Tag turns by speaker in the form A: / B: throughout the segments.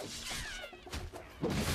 A: Huh.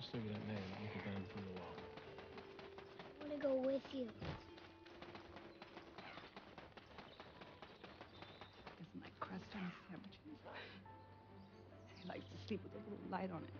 A: Just look at that man looking down from the wall.
B: I want to go with you.
C: Doesn't like crust on his sandwiches. He likes to sleep with a little light on it.